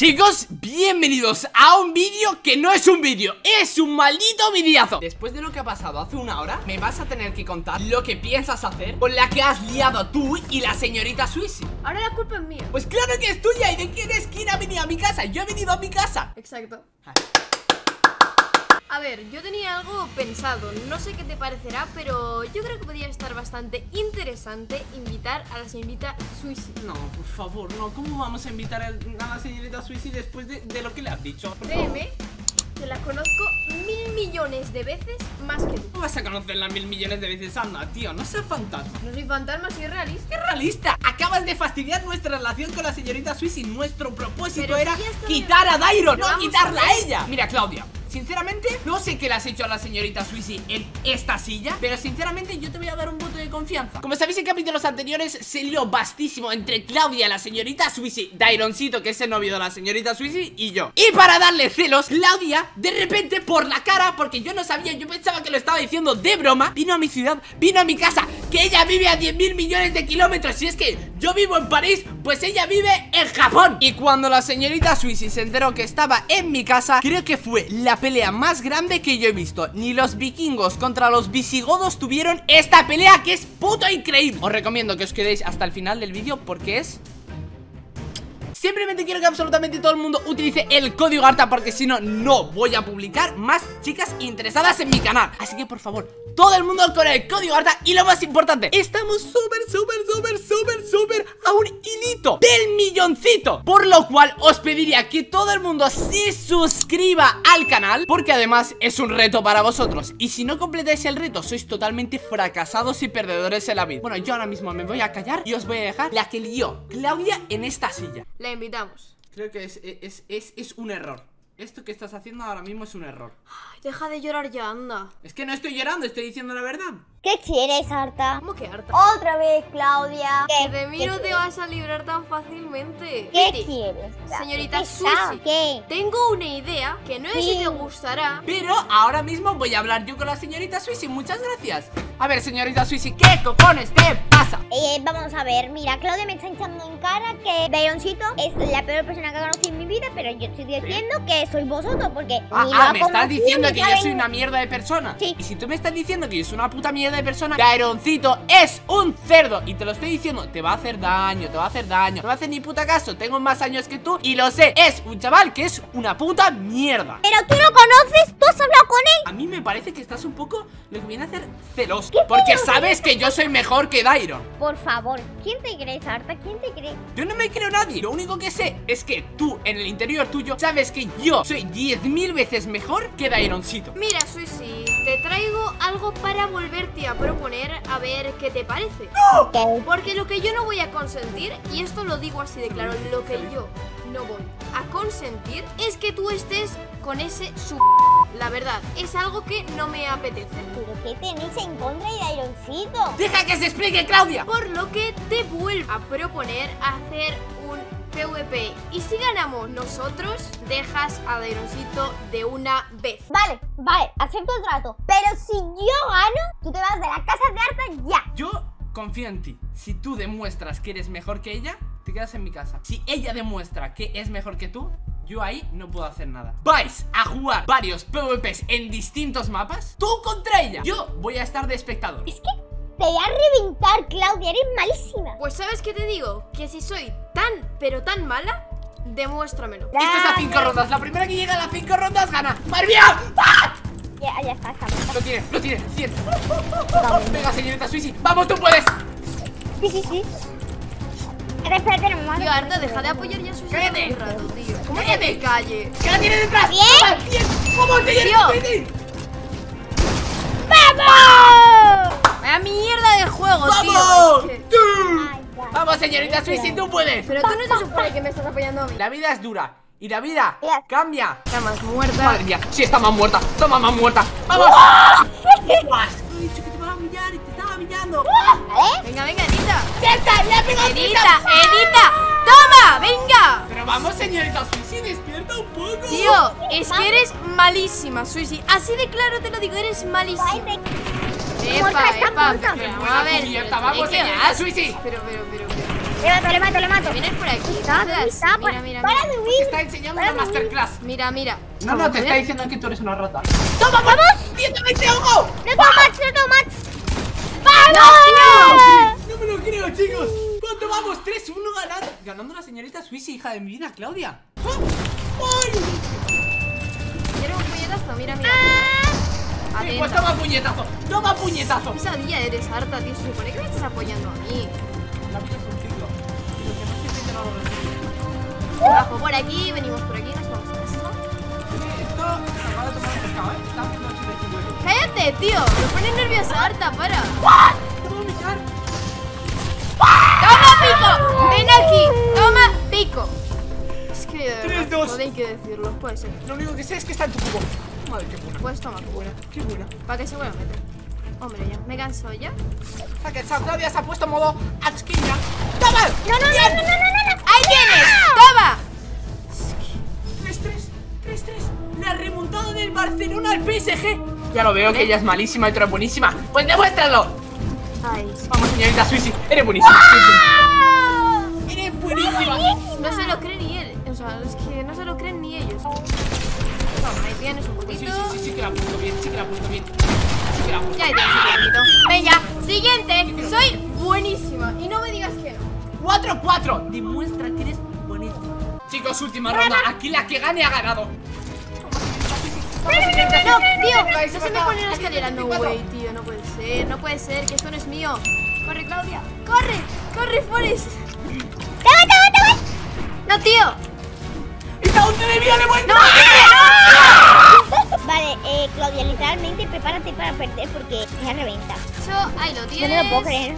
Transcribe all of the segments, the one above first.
Chicos, bienvenidos a un vídeo que no es un vídeo, es un maldito videazo Después de lo que ha pasado hace una hora, me vas a tener que contar lo que piensas hacer Con la que has liado tú y la señorita Swissy Ahora la culpa es mía Pues claro que es tuya, ¿y de quién es? ¿Quién ha venido a mi casa? Yo he venido a mi casa Exacto Ah. Ver, yo tenía algo pensado, no sé qué te parecerá, pero yo creo que podría estar bastante interesante invitar a la señorita Swissy. No, por favor, no, ¿cómo vamos a invitar a la señorita Swissy después de, de lo que le has dicho? Créeme que la conozco mil millones de veces más que tú. ¿Cómo vas a conocerla mil millones de veces? Anda, tío, no seas fantasma No soy fantasma, soy realista. ¡Qué realista! Acabas de fastidiar nuestra relación con la señorita Swissy Nuestro propósito Pero era si quitar a Dairon, no quitarla a a ella Mira, Claudia, sinceramente, no sé qué le has hecho a la señorita Swissy en esta silla Pero sinceramente yo te voy a dar un voto de confianza. Como sabéis en capítulos anteriores se lió bastísimo entre Claudia, la señorita Swissy Daironcito, que es el novio de la señorita Swissy, y yo. Y para darle celos, Claudia, de repente, por la cara, porque yo no sabía, yo pensaba que lo estaba diciendo de broma Vino a mi ciudad, vino a mi casa, que ella vive a 10 mil millones de kilómetros Y es que yo vivo en París, pues ella vive en Japón. Y cuando la señorita Swissy se enteró que estaba en mi casa Creo que fue la pelea más grande que yo he visto. Ni los vikingos contra los visigodos tuvieron esta pelea que es puto increíble. Os recomiendo que os quedéis hasta el final del vídeo porque es Simplemente quiero que absolutamente todo el mundo utilice el código ARTA porque si no, no voy a publicar más chicas interesadas en mi canal. Así que por favor, todo el mundo con el código ARTA y lo más importante Estamos súper, súper, súper, súper, súper a un hilito del milloncito. Por lo cual os pediría que todo el mundo se suscriba al canal Porque además es un reto para vosotros. Y si no completáis el reto, sois totalmente fracasados y perdedores en la vida. Bueno, yo ahora mismo me voy a callar y os voy a dejar la que lió Claudia en esta silla Invitamos. Creo que es, es, es, es un error. Esto que estás haciendo ahora mismo es un error. Ay, deja de llorar ya, anda. Es que no estoy llorando, estoy diciendo la verdad. ¿Qué quieres, Arta? ¿Cómo que harta? Otra vez, Claudia. Que de mí ¿Qué no te quieres? vas a librar tan fácilmente. ¿Qué Vete. quieres? Señorita ¿Qué? Susi. ¿Qué? Tengo una idea que no sé si te gustará. Pero ahora mismo voy a hablar yo con la señorita Swissy. Muchas gracias. A ver, señorita Swissy, ¿qué cojones te pasa? Eh, vamos a ver, mira, Claudia me está echando en cara que Daironcito es la peor persona que conocí en mi vida, pero yo estoy diciendo que sois vosotros, porque Ah, ah, me estás diciendo que yo soy una mierda de persona. Sí. Y si tú me estás diciendo que yo soy una puta mierda de persona, Daironcito es un cerdo. Y te lo estoy diciendo, te va a hacer daño, te va a hacer daño. No me hace ni puta caso, tengo más años que tú y lo sé. Es un chaval que es una puta mierda. Pero tú lo conoces, tú has hablado con él. A mí me parece que estás un poco lo que viene a hacer celoso. Porque sabes que yo soy mejor que Dairon. Por favor, ¿quién te crees, Arta? ¿Quién te crees? Yo no me creo a nadie. Lo único que sé es que tú, en el interior tuyo, sabes que yo soy 10.000 veces mejor que Daironcito. Mira, Susi, te traigo algo para volverte a proponer a ver qué te parece. Porque lo que yo no voy a consentir, y esto lo digo así de claro, lo que yo no voy a consentir es que tú estés con ese su... La verdad, es algo que no me apetece. ¿Pero qué tenéis en contra de Daironcito? ¡Deja que se explique, Claudia! Por lo que te vuelvo a proponer hacer un PvP. Y si ganamos nosotros, dejas a Daironcito de una vez. Vale, vale, acepto el trato. Pero si yo gano, tú te vas de la casa de Arta ya. Yo confío en ti. Si tú demuestras que eres mejor que ella, te quedas en mi casa. Si ella demuestra que es mejor que tú, yo ahí no puedo hacer nada. Vais a jugar varios PvPs en distintos mapas, tú contra ella. Yo voy a estar de espectador. Es que te voy a reventar, Claudia, eres malísima. Pues sabes qué te digo, que si soy tan, pero tan mala, demuéstramelo. Esto es a cinco rondas. La primera que llega a las cinco rondas gana. ¡Madre mía! ¡Ah! Ya, ya está, está. Lo tiene, lo tiene, 100. Venga, señorita Swissy, vamos, tú puedes. Sí, sí, sí. Espera, espérate, no me Tío, deja de apoyar ya a Susi Cállate. un rato, tío. ¿Cómo que te calle? ¡Que la tiene detrás! Bien. ¡Vamos, señorita Tío. Swissy! ¡Vamos! Vaya mierda de juego, tío. ¡Vamos! Ay, ya. Vamos, señorita Swissy, tú puedes. Pero tú no se supone que me estás apoyando a mí. La vida es dura y la vida cambia. Está más muerta. Madre mía, sí está más muerta, está más, más muerta. ¡Vamos! Estaba humillando. ¿Vale? Venga, venga, Edita. ¡Cierta! ¡Le ha pegado Edita, cierta! Edita. ¡Toma! ¡Venga! Pero vamos, señorita Swissy, despierta un poco. Tío, es que eres malísima, Susi. Así de claro te lo digo, eres malísima. Epa, está epa. a ver. cubierta, vamos, ¿qué señorita? Swissy. Pero, pero, pero, pero. Le mato, le mato, le mato. Vienes por aquí. Está, no está, Mira, mira, para mira. de Te huir. está enseñando una masterclass. Mira, mira. No, no, te ¿Eh? está diciendo que tú eres una rata. ¡Toma, vamos! ¡Directamente ahogo! No tengo match, no tengo No me lo creo, chicos. ¿Cuánto vamos? 3-1 ganar. Ganando la señorita Suisi, hija de mi vida, Claudia. ¡Ah! ¡Ay! Quiero un puñetazo, mira, mira. Ah. Sí, pues toma puñetazo. Toma puñetazo. Esa día eres harta, tío. Se supone que me estás apoyando a mí. La vida es un ciclo. Y lo que no siempre te lo hago recibir. Bajo por aquí, venimos por aquí, nos vamos a esto. Esto se acaba de tomar un pescado, ¿eh? Está haciendo 85 Cállate, tío. Me pone nerviosa harta, para. ¡Toma, pico! ¡Ven aquí! ¡Toma, pico! Es que de verdad, todo hay que decirlo. Puede ser. Lo único que sé es que está en tu cubo. Madre, qué buena. Pues toma, Qué buena, qué buena. ¿Para qué seguramente? Hombre, ya. Me canso ya. O que esa Claudia se ha puesto modo achquiña. ¡Toma! No, no, no, no, no, no, no. Ya lo veo que ella es malísima y tú eres buenísima. Pues demuéstralo. Ay. Vamos, señorita Suisi. Eres buenísima. Eres buenísima. No se lo cree ni él. O sea, es que no se lo creen ni ellos. Toma, ahí tienes un Pues sí, poquito. sí, sí, sí que la apunto bien. Sí que la apunto bien. Sí que la apunto. Ya ahí tienes un poquito. Venga, siguiente. Soy buenísima. Y no me digas que no. 4-4. Demuestra que eres buenísima. Chicos, última ronda. Aquí la que gane ha ganado. No, tío, no se me pone la escalera. No, 24. way, tío, no puede ser. No puede ser, que esto no es mío. Corre, Claudia. Corre, corre, Forrest. ¡Toma, toma, toma! No, tío. ¡Está un de vida de vuelta! Vale, eh, Claudia, literalmente prepárate para perder porque ya reventa. Eso, ahí lo Yo tienes. no lo puedo creer.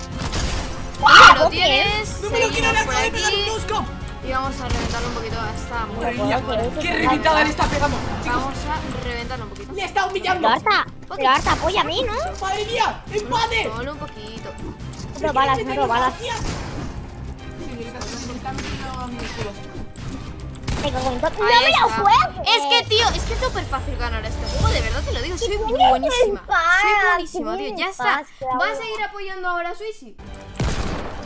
Ahí lo ¿Puedo creer? tienes. ¡No me lo quiero por acabo de pegar un! Y vamos a reventarlo un poquito. Está muy Madre bien. mía, puedo creer que ¡Qué reventada le está pegando! Chicos, Vamos a reventarlo un poquito. le está humillando. Pero Arta, pero Arta, apoya a mí, ¿no? ¡Madre mía! ¡Empate! Solo un poquito. No balas, no balas. Me ¡No me! Es que, tío, es que es súper fácil ganar este juego. De verdad te lo digo. Soy buenísima. Soy buenísima, tío. Ya está. ¿Vas a ir apoyando ahora a?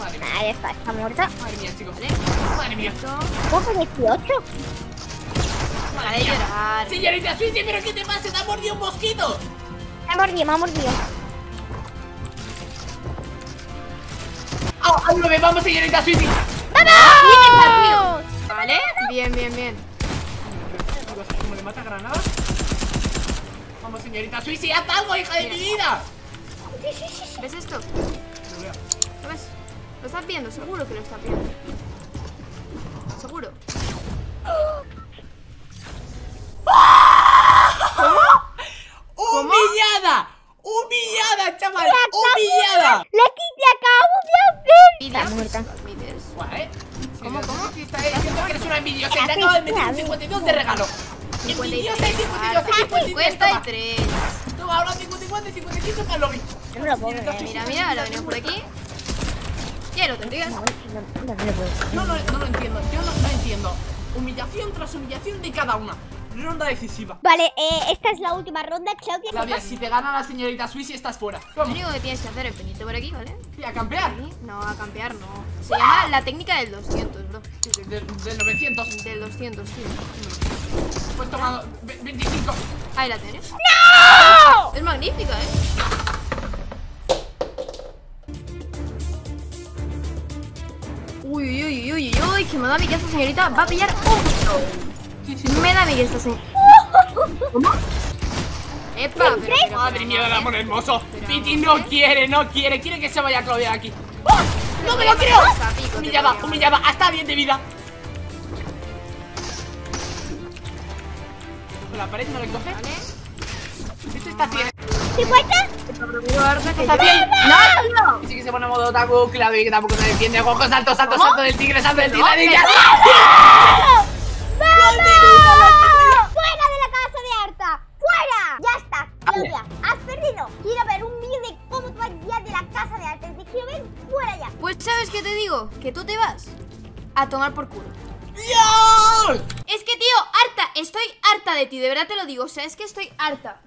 Madre mía, está, está muerta. madre mía, chicos. Vale. Madre mía. Ojo, 18. Para de llorar. Señorita Suisi, ¿pero qué te pasa? ¡Te ha mordido un mosquito! Me ha mordido, me ha mordido. ¡Ah, ¡Aún no me vamos, señorita Suisi! ¡Vamos! Vale. Bien, bien, bien. ¿Cómo le mata granadas? Vamos, señorita Suisi, haz algo, hija de mi vida. ¿Ves esto? ¿Lo ves? ¿Lo estás viendo? Seguro que lo estás viendo. Seguro. ¡Humillada! ¡Humillada, chaval! ¡Humillada! ¡La quité acabo de! ¿Y Está muerta. ¿eh? ¿Cómo, cómo? Está diciendo que eres una envidiosa y te acabo de meter un 52 de regalo. Envidiosa y 52, 53, toma. 53. Toma, ahora 54 y 55 para el lobby. Mira, mira, lo venimos por aquí. Ya lo tendrías. No, no, no lo puedo creer. No, no, no lo entiendo, yo no, no entiendo. Humillación tras humillación de cada una. Ronda decisiva. Vale, eh, esta es la última ronda, Claudia. Claudia, si te gana la señorita Suisi, estás fuera. Lo único que tienes que hacer es venirte por aquí, ¿vale? y a campear. No, a campear no. Se llama la técnica del 200, bro. Sí, Del, del 900. Del 200, sí. Pues toma ve- 25. Ahí la tienes. ¡No! Es magnífica, ¿eh? Uy, uy, que me da a mí que esta señorita va a pillar un tiro. Sí, sí. Me da a mí que esta señorita. ¿Cómo? Epa, pero, pero, pero, Madre mía del amor hermoso. Piti no quiere, no quiere. Quiere que se vaya Claudia de aquí. ¡Oh! ¡No me lo creo! Zapico, te Humillada, voy a- humillada. Hasta bien de vida. Con la pared no le coge. Este está bien. ¿50? Está bien. ¡No! Y sí que se pone modo otaku, Claudia, que tampoco se defiende. Cojo, salto, salto, salto del tigre, salto del tigre. No, ¡Niña! ¡Vamos! ¡Fuera de la casa de Arta! ¡Fuera! Ya está, Claudia, has perdido. Quiero ver un vídeo de cómo te vas ya de la casa de Arta. Te quiero ver fuera ya. Pues ¿sabes qué te digo? Que tú te vas a tomar por culo. ¡Dios! Es que, tío, harta, estoy harta de ti, de verdad te lo digo. O sea, es que estoy harta.